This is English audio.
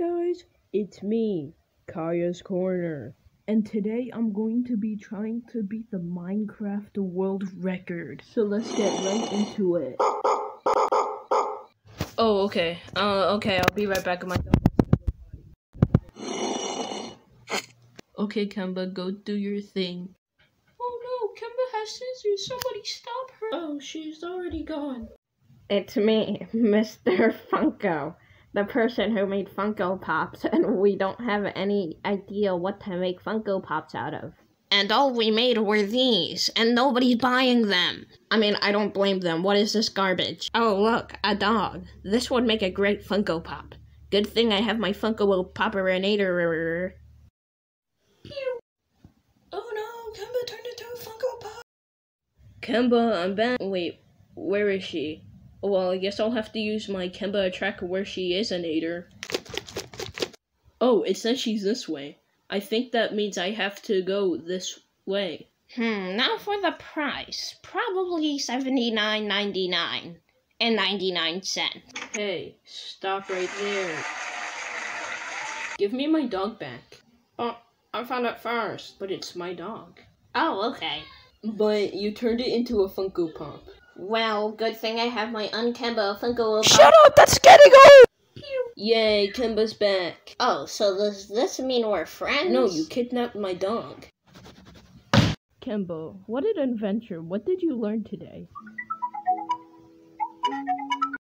guys, it's me, Caiah's Corner. And today I'm going to be trying to beat the Minecraft world record. So let's get right into it. Oh, okay. Uh, okay, I'll be right back. My Okay, Kemba, go do your thing. Oh no, Kemba has scissors. Somebody stop her. Oh, she's already gone. It's me, Mr. Funko, the person who made Funko Pops, and we don't have any idea what to make Funko Pops out of. And all we made were these, and nobody's buying them. I mean, I don't blame them. What is this garbage? Oh, look, a dog. This would make a great Funko Pop. Good thing I have my Funko Popperinator. Pew. Oh no, Kemba turned into a Funko Pop. Kemba, I'm back. Wait, where is she? Well, I guess I'll have to use my Kemba track where she is, Anator. Oh, it says she's this way. I think that means I have to go this way. Hmm, now for the price. Probably seventy nine ninety nine and ninety nine cents. Hey, stop right there. Give me my dog back. Oh, I found it first, but it's my dog. Oh, okay. But you turned it into a Funko Pop. Well, good thing I have my unkemba Funko Pop. Shut up! That's getting old! Yay, Kemba's back. Oh, so does this mean we're friends? No, you kidnapped my dog. Kemba, what an adventure. What did you learn today?